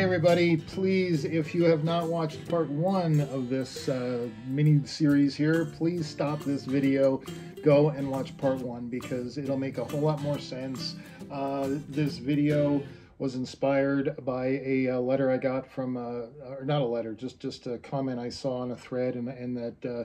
Hey everybody, please, if you have not watched part one of this uh, mini series here, please stop this video, go and watch part one because it'll make a whole lot more sense. Uh, this video was inspired by a, a uh, letter I got from, uh, or not a letter, just, just a comment I saw on a thread and, and that uh,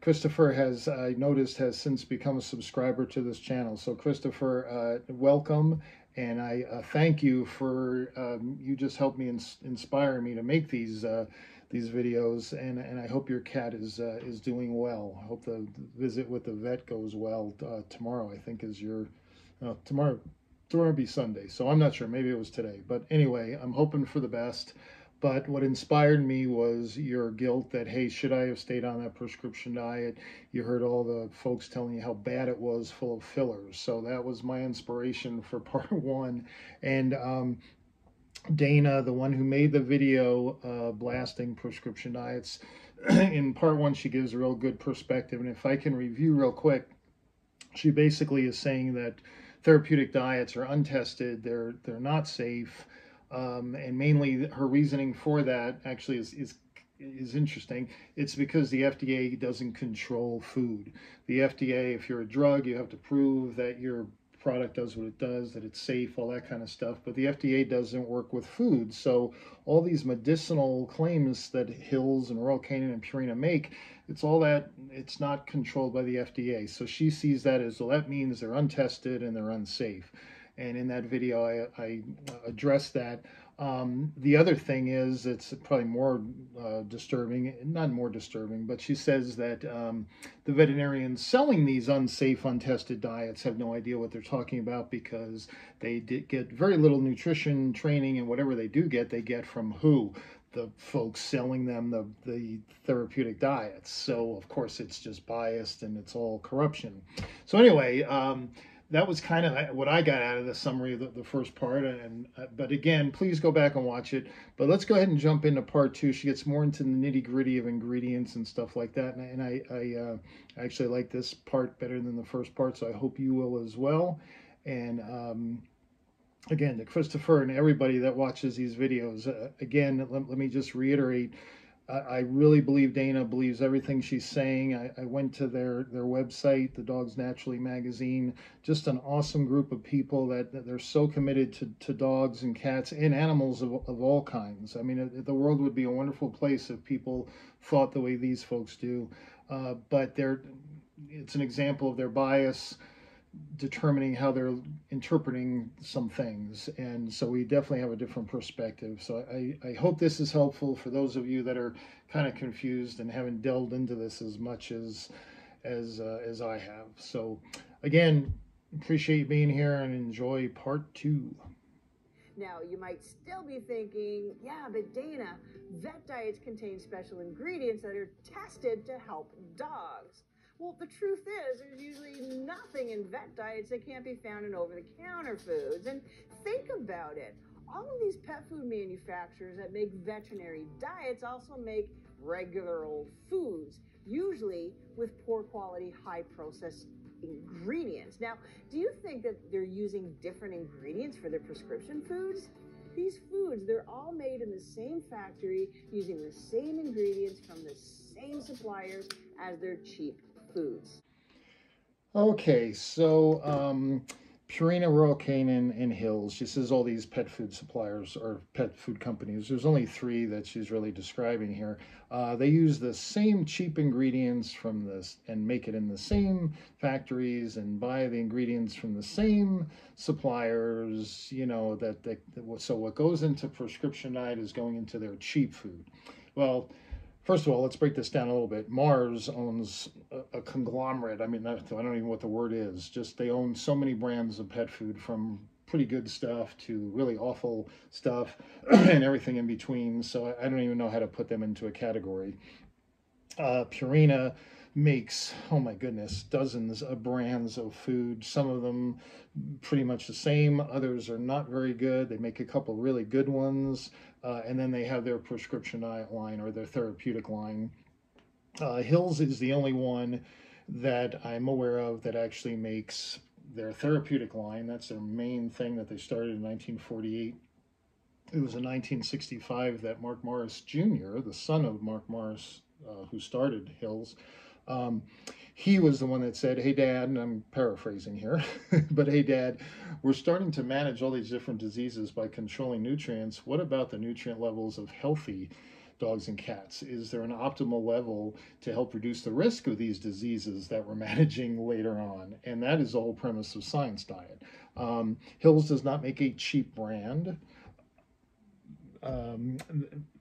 Christopher has, I noticed, has since become a subscriber to this channel. So Christopher, uh, welcome and I uh, thank you for um, you just helped me ins inspire me to make these uh, these videos and and I hope your cat is uh, is doing well. I hope the visit with the vet goes well uh, tomorrow. I think is your uh, tomorrow tomorrow be Sunday, so I'm not sure. Maybe it was today, but anyway, I'm hoping for the best. But what inspired me was your guilt that, hey, should I have stayed on that prescription diet? You heard all the folks telling you how bad it was, full of fillers. So that was my inspiration for part one. And um, Dana, the one who made the video uh, blasting prescription diets, in part one, she gives a real good perspective. And if I can review real quick, she basically is saying that therapeutic diets are untested, they're, they're not safe, um, and mainly her reasoning for that actually is, is is interesting. It's because the FDA doesn't control food. The FDA, if you're a drug, you have to prove that your product does what it does, that it's safe, all that kind of stuff. But the FDA doesn't work with food. So all these medicinal claims that Hills and Royal Canin and Purina make, it's all that, it's not controlled by the FDA. So she sees that as, well, that means they're untested and they're unsafe and in that video I, I addressed that. Um, the other thing is, it's probably more uh, disturbing, not more disturbing, but she says that um, the veterinarians selling these unsafe, untested diets have no idea what they're talking about because they get very little nutrition training, and whatever they do get, they get from who? The folks selling them the, the therapeutic diets. So, of course, it's just biased and it's all corruption. So, anyway, um, that was kind of what I got out of the summary of the, the first part. And, uh, but again, please go back and watch it. But let's go ahead and jump into part two. She gets more into the nitty gritty of ingredients and stuff like that. And, and I, I uh, actually like this part better than the first part, so I hope you will as well. And um, again, to Christopher and everybody that watches these videos, uh, again, let, let me just reiterate I really believe Dana believes everything she's saying. I, I, went to their, their website, the Dogs Naturally magazine, just an awesome group of people that, that they're so committed to, to dogs and cats and animals of, of all kinds. I mean, it, the world would be a wonderful place if people thought the way these folks do. Uh, but they're, it's an example of their bias determining how they're interpreting some things. And so we definitely have a different perspective. So I, I hope this is helpful for those of you that are kind of confused and haven't delved into this as much as as uh, as I have. So again, appreciate being here and enjoy part two. Now, you might still be thinking, yeah, but Dana, vet diets contain special ingredients that are tested to help dogs. Well, the truth is, there's usually nothing in vet diets that can't be found in over the counter foods. And think about it all of these pet food manufacturers that make veterinary diets also make regular old foods, usually with poor quality, high processed ingredients. Now, do you think that they're using different ingredients for their prescription foods? These foods, they're all made in the same factory using the same ingredients from the same suppliers as their cheap foods. Okay, so um, Purina, Royal Canin, and Hills. She says all these pet food suppliers or pet food companies. There's only three that she's really describing here. Uh, they use the same cheap ingredients from this and make it in the same factories and buy the ingredients from the same suppliers. You know that they, so what goes into prescription diet is going into their cheap food. Well First of all, let's break this down a little bit. Mars owns a, a conglomerate. I mean, I don't even know what the word is. Just they own so many brands of pet food from pretty good stuff to really awful stuff and everything in between. So I, I, don't even know how to put them into a category. Uh, Purina makes, oh my goodness, dozens of brands of food. Some of them pretty much the same. Others are not very good. They make a couple really good ones. Uh, and then they have their prescription line or their therapeutic line. Uh, Hills is the only one that I'm aware of that actually makes their therapeutic line. That's their main thing that they started in 1948. it was in 1965 that Mark Morris Jr., the son of Mark Morris, uh, who started Hills, um, he was the one that said, Hey, Dad, and I'm paraphrasing here, but hey, Dad, we're starting to manage all these different diseases by controlling nutrients. What about the nutrient levels of healthy dogs and cats? Is there an optimal level to help reduce the risk of these diseases that we're managing later on? And that is the whole premise of Science Diet. Um, Hills does not make a cheap brand. Um,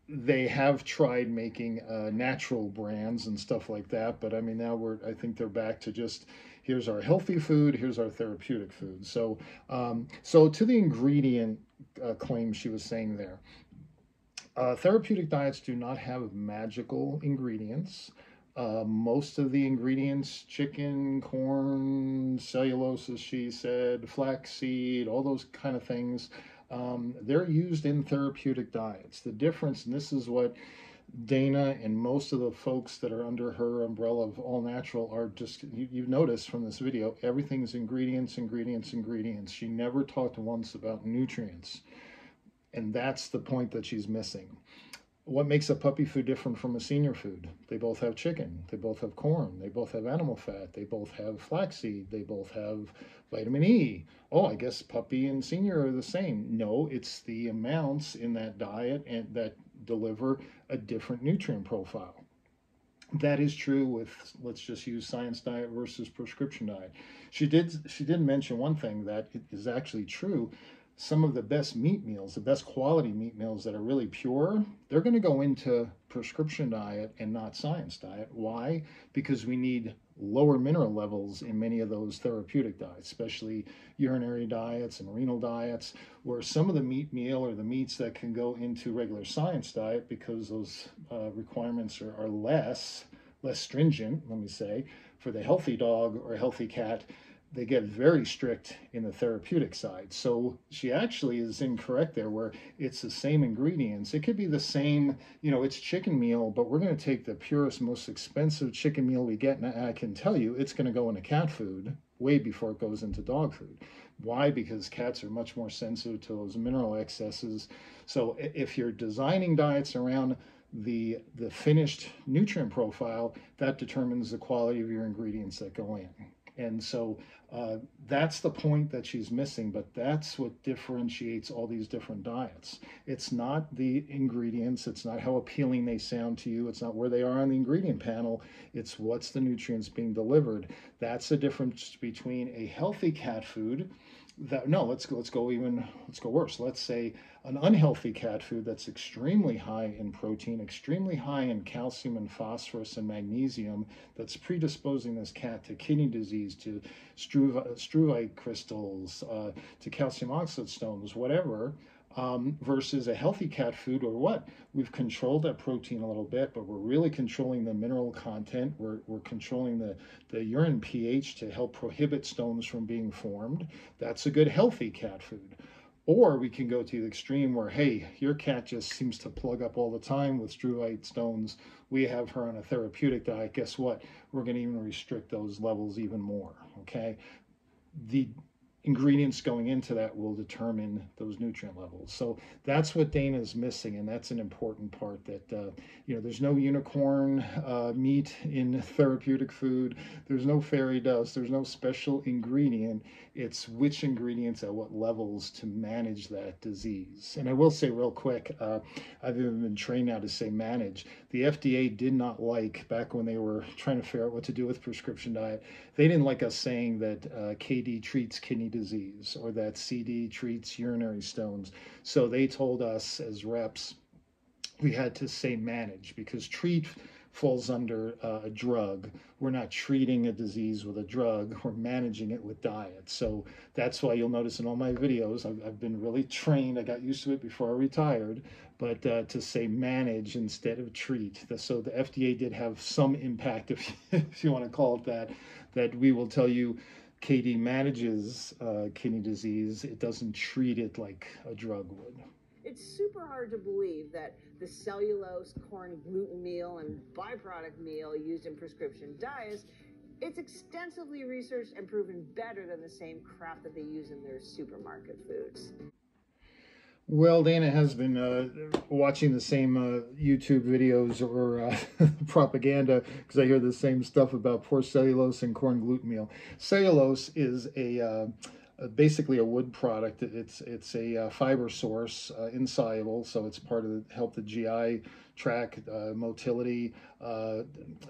they have tried making uh, natural brands and stuff like that, but I mean now we're I think they're back to just here's our healthy food, here's our therapeutic food. So um, so to the ingredient uh, claim she was saying there, uh, therapeutic diets do not have magical ingredients. Uh, most of the ingredients chicken, corn, cellulose, as she said, flaxseed, all those kind of things um, they're used in therapeutic diets. The difference, and this is what Dana and most of the folks that are under her umbrella of all natural are just, you, you notice from this video, everything's ingredients, ingredients, ingredients. She never talked once about nutrients. And that's the point that she's missing. What makes a puppy food different from a senior food? They both have chicken, they both have corn, they both have animal fat, they both have flaxseed, they both have vitamin E. Oh, I guess puppy and senior are the same. No, it's the amounts in that diet and that deliver a different nutrient profile. That is true with let's just use science diet versus prescription diet. She did she did mention one thing that is actually true some of the best meat meals, the best quality meat meals that are really pure, they're going to go into prescription diet and not science diet. Why? Because we need lower mineral levels in many of those therapeutic diets, especially urinary diets and renal diets, where some of the meat meal or the meats that can go into regular science diet because those uh, requirements are, are less, less stringent, let me say, for the healthy dog or healthy cat they get very strict in the therapeutic side. So she actually is incorrect there, where it's the same ingredients. It could be the same, you know, it's chicken meal, but we're going to take the purest, most expensive chicken meal we get. And I can tell you, it's going to go into cat food way before it goes into dog food. Why? Because cats are much more sensitive to those mineral excesses. So if you're designing diets around the the finished nutrient profile, that determines the quality of your ingredients that go in. And so uh, that's the point that she's missing, but that's what differentiates all these different diets. It's not the ingredients, it's not how appealing they sound to you, it's not where they are on the ingredient panel, it's what's the nutrients being delivered. That's the difference between a healthy cat food that no let's go let's go even let's go worse. Let's say an unhealthy cat food that's extremely high in protein extremely high in calcium and phosphorus and magnesium that's predisposing this cat to kidney disease to struvite crystals uh, to calcium oxalate stones whatever um, versus a healthy cat food or what? We've controlled that protein a little bit, but we're really controlling the mineral content. We're, we're controlling the, the urine pH to help prohibit stones from being formed. That's a good healthy cat food. Or we can go to the extreme where, hey, your cat just seems to plug up all the time with struvite stones. We have her on a therapeutic diet. Guess what? We're going to even restrict those levels even more. Okay. The ingredients going into that will determine those nutrient levels. So that's what Dana is missing, and that's an important part. That uh, you know, there's no unicorn uh, meat in therapeutic food. There's no fairy dust. There's no special ingredient. It's which ingredients at what levels to manage that disease. And I will say real quick, uh, I've even been trained now to say manage. The FDA did not like back when they were trying to figure out what to do with prescription diet. They didn't like us saying that uh, KD treats kidney disease or that CD treats urinary stones. So they told us as reps we had to say manage because treat falls under uh, a drug. We're not treating a disease with a drug, we're managing it with diet. So that's why you'll notice in all my videos, I've, I've been really trained. I got used to it before I retired, but uh, to say manage instead of treat. So the FDA did have some impact, if, if you want to call it that, that we will tell you KD manages uh, kidney disease, it doesn't treat it like a drug would. It's super hard to believe that the cellulose, corn, gluten meal, and byproduct meal used in prescription diets, it's extensively researched and proven better than the same crap that they use in their supermarket foods. Well, Dana has been uh, watching the same uh, YouTube videos or uh, propaganda because I hear the same stuff about poor cellulose and corn gluten meal. Cellulose is a uh, basically a wood product. It's it's a uh, fiber source, uh, insoluble, so it's part of the help the GI tract uh, motility. Uh,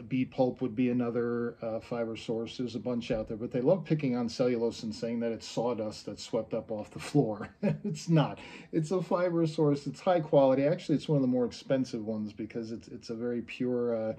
beet pulp would be another uh, fiber source. There's a bunch out there, but they love picking on cellulose and saying that it's sawdust that's swept up off the floor. it's not. It's a fiber source. It's high quality. Actually, it's one of the more expensive ones because it's it's a very pure. Uh,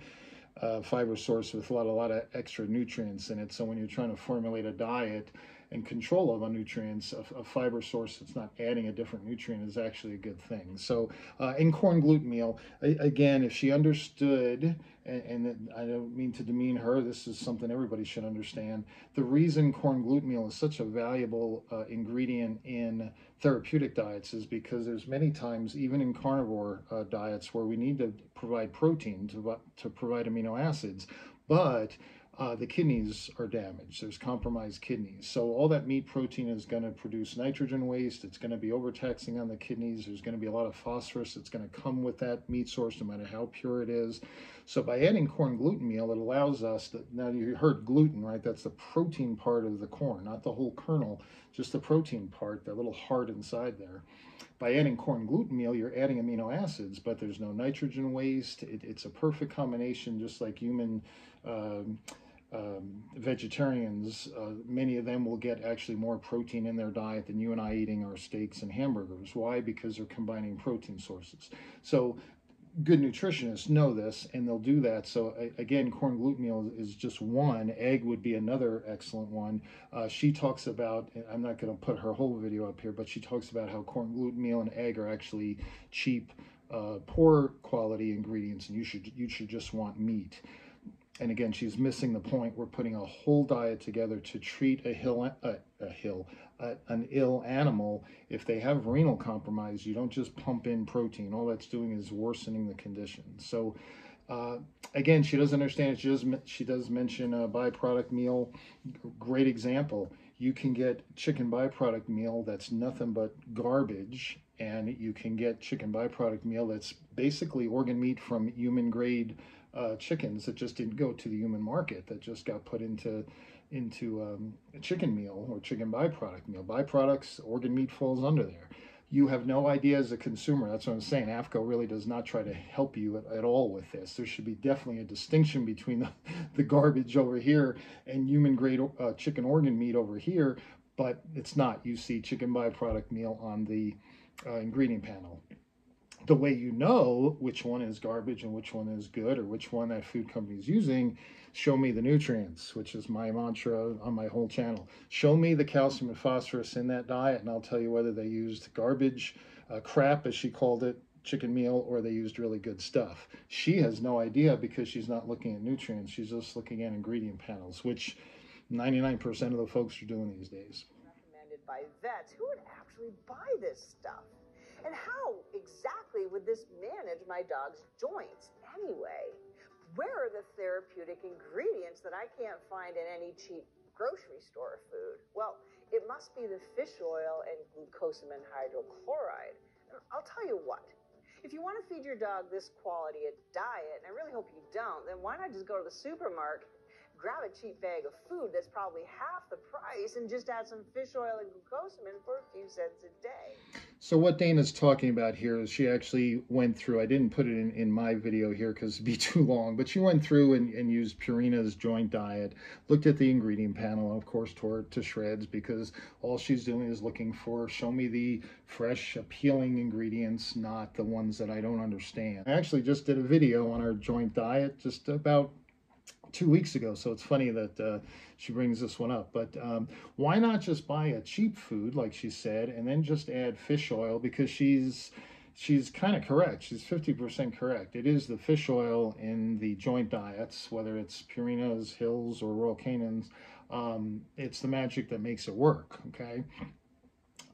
uh, fiber source with a lot, a lot of extra nutrients in it. So when you're trying to formulate a diet, and control of the nutrients, a, a, fiber source that's not adding a different nutrient is actually a good thing. So uh, in corn gluten meal, again, if she understood, and, and, I don't mean to demean her, this is something everybody should understand. The reason corn gluten meal is such a valuable uh, ingredient in therapeutic diets is because there's many times, even in carnivore uh, diets, where we need to provide protein to, to provide amino acids, but uh, the kidneys are damaged. There's compromised kidneys. So all that meat protein is going to produce nitrogen waste. It's going to be overtaxing on the kidneys. There's going to be a lot of phosphorus that's going to come with that meat source, no matter how pure it is. So by adding corn gluten meal, it allows us that now you heard gluten, right? That's the protein part of the corn, not the whole kernel, just the protein part, that little heart inside there. By adding corn gluten meal, you're adding amino acids, but there's no nitrogen waste. It, it's a perfect combination, just like human um, um, vegetarians, uh, many of them will get actually more protein in their diet than you and I eating our steaks and hamburgers. Why? Because they're combining protein sources. So good nutritionists know this and they'll do that. So again, corn gluten meal is just one. Egg would be another excellent one. Uh, she talks about, I'm not going to put her whole video up here, but she talks about how corn gluten meal and egg are actually cheap, uh, poor quality ingredients, and you should you should just want meat and again, she's missing the point. We're putting a whole diet together to treat a hill, a, a hill, a, an ill animal. If they have renal compromise, you don't just pump in protein. All that's doing is worsening the condition. So, uh, again, she doesn't understand. She does. She does mention a byproduct meal. Great example. You can get chicken byproduct meal that's nothing but garbage, and you can get chicken byproduct meal that's basically organ meat from human grade uh, chickens that just didn't go to the human market that just got put into into um, a chicken meal or chicken byproduct meal. Byproducts, organ meat falls under there. You have no idea as a consumer. That's what I'm saying. AAFCO really does not try to help you at, at all with this. There should be definitely a distinction between the, the garbage over here and human grade uh, chicken organ meat over here, but it's not. You see chicken byproduct meal on the uh, ingredient panel the way you know which one is garbage and which one is good or which one that food company is using, show me the nutrients, which is my mantra on my whole channel. Show me the calcium and phosphorus in that diet, and I'll tell you whether they used garbage, uh, crap, as she called it, chicken meal, or they used really good stuff. She has no idea because she's not looking at nutrients. She's just looking at ingredient panels, which 99% of the folks are doing these days. Recommended by vets. Who would actually buy this stuff? And how exactly would this manage my dog's joints anyway? Where are the therapeutic ingredients that I can't find in any cheap grocery store food? Well, it must be the fish oil and glucosamine hydrochloride. I'll tell you what, if you want to feed your dog this quality of diet, and I really hope you don't, then why not just go to the supermarket grab a cheap bag of food that's probably half the price and just add some fish oil and glucosamine for a few cents a day. So what Dana's talking about here is she actually went through, I didn't put it in, in my video here because it'd be too long, but she went through and, and used Purina's joint diet, looked at the ingredient panel, and of course tore it to shreds because all she's doing is looking for, show me the fresh, appealing ingredients, not the ones that I don't understand. I actually just did a video on our joint diet just about two weeks ago, so it's funny that uh, she brings this one up. But um, why not just buy a cheap food, like she said, and then just add fish oil because she's she's kind of correct. She's 50% correct. It is the fish oil in the joint diets, whether it's Purina's, Hills, or Royal Canin's. Um, it's the magic that makes it work, okay?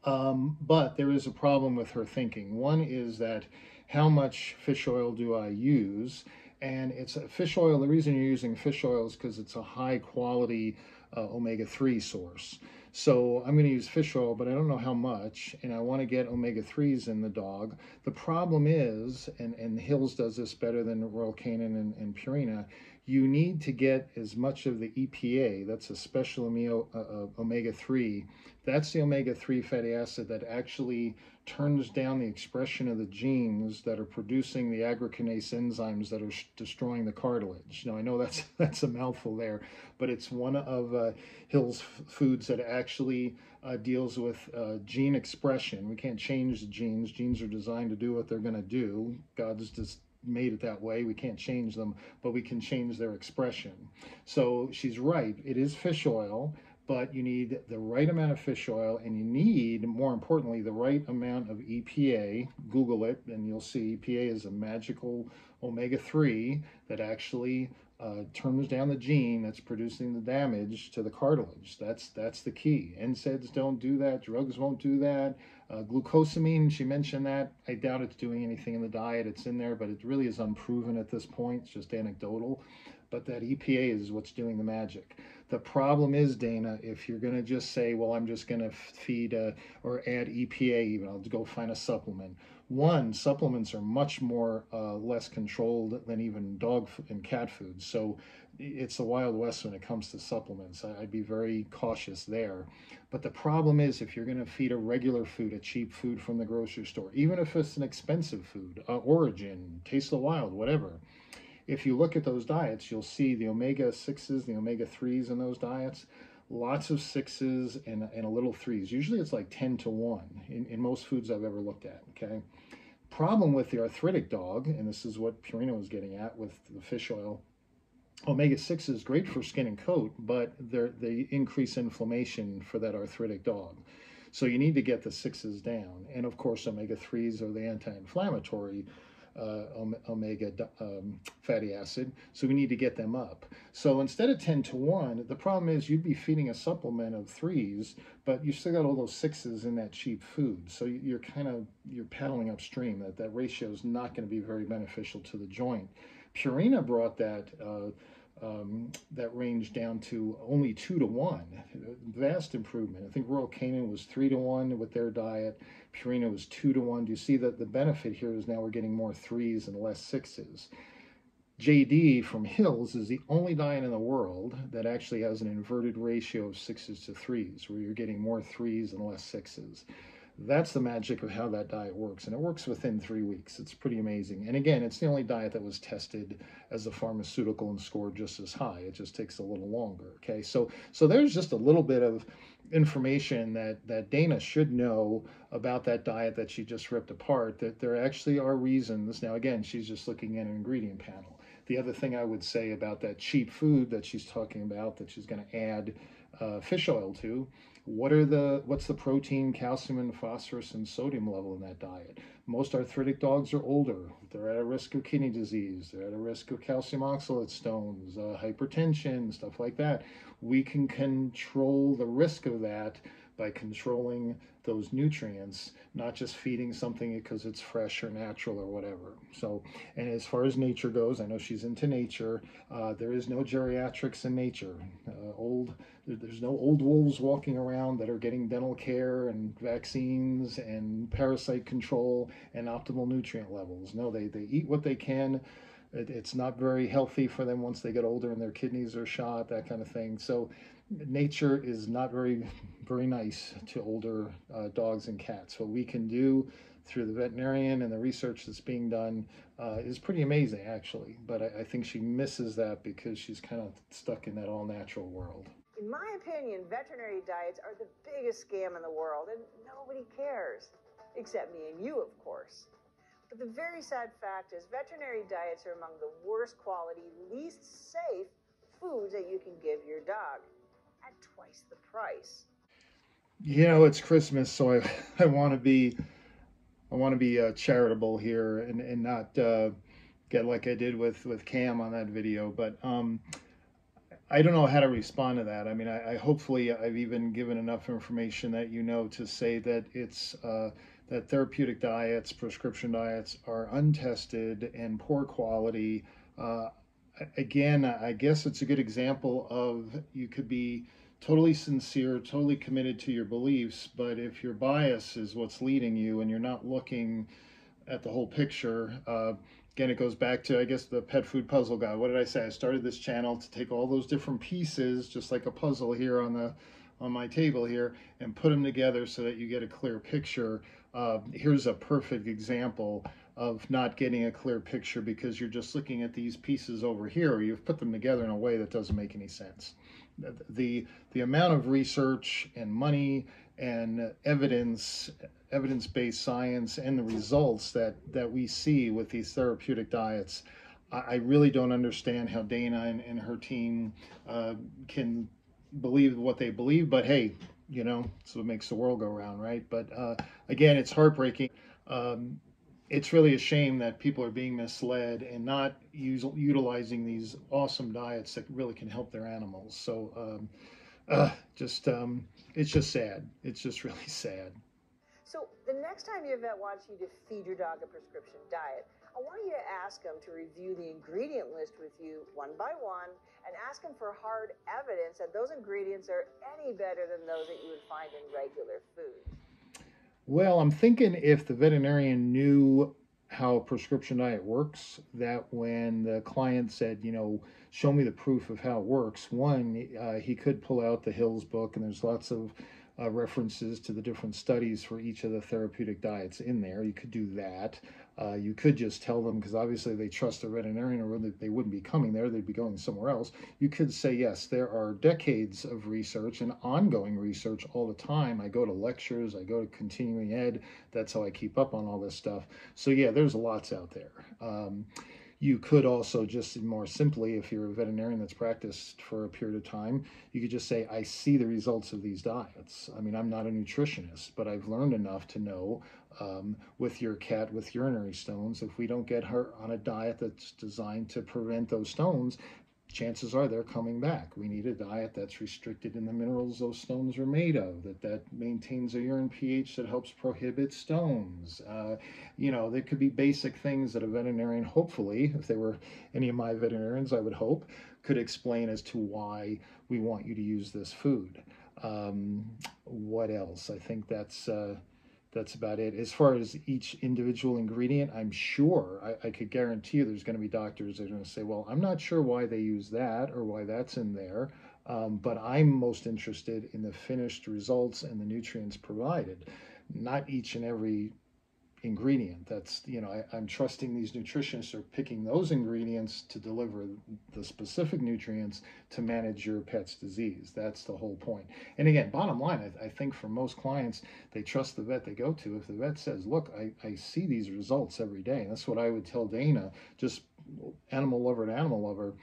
Um, but there is a problem with her thinking. One is that how much fish oil do I use? And it's a fish oil. The reason you're using fish oil is because it's a high quality uh, omega-3 source. So I'm going to use fish oil, but I don't know how much, and I want to get omega-3s in the dog. The problem is, and, and Hills does this better than Royal Canin and, and Purina, you need to get as much of the EPA, that's a special uh, uh, omega-3, that's the omega-3 fatty acid that actually turns down the expression of the genes that are producing the aggrecanase enzymes that are destroying the cartilage. Now, I know that's that's a mouthful there, but it's one of uh, Hill's foods that actually uh, deals with uh, gene expression. We can't change the genes. Genes are designed to do what they're going to do. God's just made it that way. We can't change them, but we can change their expression. So she's right. It is fish oil, but you need the right amount of fish oil and you need, more importantly, the right amount of EPA. Google it and you'll see EPA is a magical omega 3 that actually uh, turns down the gene that's producing the damage to the cartilage. That's that's the key. NSAIDs don't do that. Drugs won't do that. Uh, glucosamine, she mentioned that. I doubt it's doing anything in the diet. It's in there, but it really is unproven at this point. It's just anecdotal. But that EPA is what's doing the magic. The problem is, Dana, if you're going to just say, well, I'm just going to feed uh, or add EPA, even I'll go find a supplement. One, supplements are much more uh, less controlled than even dog and cat food. So it's the Wild West when it comes to supplements. I'd be very cautious there. But the problem is if you're going to feed a regular food, a cheap food from the grocery store, even if it's an expensive food, uh, Orijen, Taste the Wild, whatever, if you look at those diets, you'll see the omega-6s, the omega-3s in those diets, lots of sixes and, and a little threes. Usually it's like 10 to 1 in, in most foods I've ever looked at, okay? Problem with the arthritic dog, and this is what Purina was getting at with the fish oil, omega-6 is great for skin and coat, but they increase inflammation for that arthritic dog. So you need to get the sixes down. And of course, omega-3s are the anti-inflammatory omega um, fatty acid. So we need to get them up. So instead of 10 to 1, the problem is you'd be feeding a supplement of threes, but you still got all those sixes in that cheap food. So you're kind of, you're paddling upstream. That, that ratio is not going to be very beneficial to the joint. Purina brought that uh, um, that range down to only two to one. Vast improvement. I think Royal Canin was three to one with their diet. Purina was two to one. Do you see that the benefit here is now we're getting more threes and less sixes? JD from Hills is the only diet in the world that actually has an inverted ratio of sixes to threes, where you're getting more threes and less sixes. That's the magic of how that diet works. And it works within three weeks. It's pretty amazing. And again, it's the only diet that was tested as a pharmaceutical and scored just as high. It just takes a little longer. Okay. So so there's just a little bit of information that that Dana should know about that diet that she just ripped apart. That there actually are reasons. Now again, she's just looking at an ingredient panel. The other thing I would say about that cheap food that she's talking about that she's going to add uh, fish oil to what are the what's the protein, calcium, and phosphorus and sodium level in that diet? Most arthritic dogs are older. They're at a risk of kidney disease. They're at a risk of calcium oxalate stones, uh, hypertension, stuff like that. We can control the risk of that by controlling those nutrients, not just feeding something because it's fresh or natural or whatever. So, and as far as nature goes, I know she's into nature. Uh, there is no geriatrics in nature. Uh, old, there's no old wolves walking around that are getting dental care and vaccines and parasite control and optimal nutrient levels. No, they, they eat what they can. It, it's not very healthy for them once they get older and their kidneys are shot, that kind of thing. So nature is not very very nice to older uh, dogs and cats. What we can do through the veterinarian and the research that's being done uh, is pretty amazing, actually. But I, I, think she misses that because she's kind of stuck in that all natural world. In my opinion, veterinary diets are the biggest scam in the world, and nobody cares. Except me and you, of course. But the very sad fact is, veterinary diets are among the worst quality, least safe foods that you can give your dog twice the price. You know, it's Christmas, so I, I want to be, I want to be uh, charitable here and, and not uh, get like I did with, with Cam on that video. But um, I don't know how to respond to that. I mean, I, I, hopefully I've even given enough information that you know to say that it's uh, that therapeutic diets, prescription diets are untested and poor quality. Uh, again, I guess it's a good example of you could be totally sincere, totally committed to your beliefs. But if your bias is what's leading you and you're not looking at the whole picture, uh, again, it goes back to, I guess, the pet food puzzle guy. What did I say? I started this channel to take all those different pieces, just like a puzzle here on the on my table here, and put them together so that you get a clear picture. Uh, here's a perfect example of not getting a clear picture because you're just looking at these pieces over here, you've put them together in a way that doesn't make any sense. The, the amount of research and money and evidence, evidence-based science and the results that, that we see with these therapeutic diets, I, I really don't understand how Dana and, and her team uh, can believe what they believe, but hey, you know, so it makes the world go round, right? But uh, again, it's heartbreaking. Um, it's really a shame that people are being misled and not use, utilizing these awesome diets that really can help their animals. So um, uh, just, um, it's just sad. It's just really sad. So the next time your vet wants you to feed your dog a prescription diet, I want you to ask them to review the ingredient list with you one by one and ask them for hard evidence that those ingredients are any better than those that you would find in regular food. Well, I'm thinking if the veterinarian knew how prescription diet works, that when the client said, you know, show me the proof of how it works, one, uh, he could pull out the Hills book, and there's lots of uh, references to the different studies for each of the therapeutic diets in there. You could do that. Uh, you could just tell them, because obviously they trust the veterinarian or they wouldn't be coming there, they'd be going somewhere else. You could say, yes, there are decades of research and ongoing research all the time. I go to lectures, I go to continuing ed. That's how I keep up on all this stuff. So, yeah, there's lots out there. Um, you could also just more simply, if you're a veterinarian that's practiced for a period of time, you could just say, I see the results of these diets. I mean, I'm not a nutritionist, but I've learned enough to know um, with your cat with urinary stones, if we don't get her on a diet that's designed to prevent those stones, chances are they're coming back. We need a diet that's restricted in the minerals those stones are made of, that that maintains a urine pH that helps prohibit stones. Uh, you know, there could be basic things that a veterinarian, hopefully, if they were any of my veterinarians, I would hope, could explain as to why we want you to use this food. Um, what else? I think that's... Uh, that's about it. As far as each individual ingredient, I'm sure, I, I could guarantee you there's going to be doctors that are going to say, well, I'm not sure why they use that or why that's in there, um, but I'm most interested in the finished results and the nutrients provided. Not each and every ingredient. That's, you know, I, am trusting these nutritionists are picking those ingredients to deliver the specific nutrients to manage your pet's disease. That's the whole point. And again, bottom line, I, I think for most clients, they trust the vet they go to. If the vet says, look, I, I see these results every day, and that's what I would tell Dana, just animal lover to animal lover,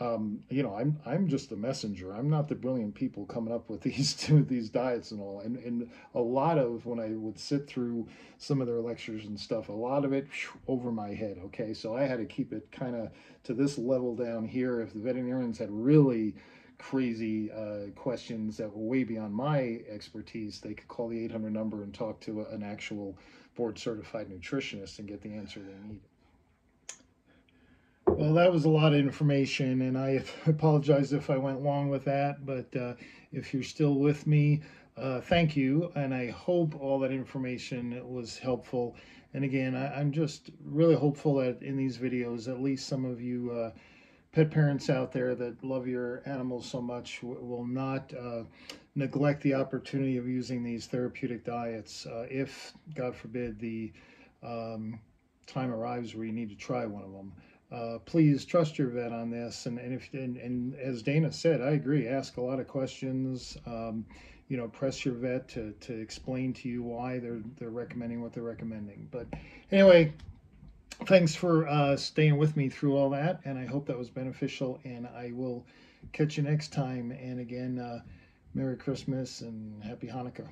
um, you know, I'm I'm just a messenger. I'm not the brilliant people coming up with these two these diets and all. And and a lot of when I would sit through some of their lectures and stuff, a lot of it whew, over my head. Okay, so I had to keep it kind of to this level down here. If the veterinarians had really crazy uh, questions that were way beyond my expertise, they could call the 800 number and talk to a, an actual board certified nutritionist and get the answer they need. Well, that was a lot of information, and I apologize if I went long with that, but uh, if you're still with me, uh, thank you, and I hope all that information was helpful. And again, I, am just really hopeful that in these videos, at least some of you uh, pet parents out there that love your animals so much will not uh, neglect the opportunity of using these therapeutic diets uh, if, God forbid, the um, time arrives where you need to try one of them uh, please trust your vet on this. And, and if and, and, as Dana said, I agree. Ask a lot of questions. Um, you know, press your vet to, to explain to you why they're they're recommending what they're recommending. But anyway, thanks for uh, staying with me through all that, and I hope that was beneficial. And I will catch you next time. And again, uh, Merry Christmas and Happy Hanukkah.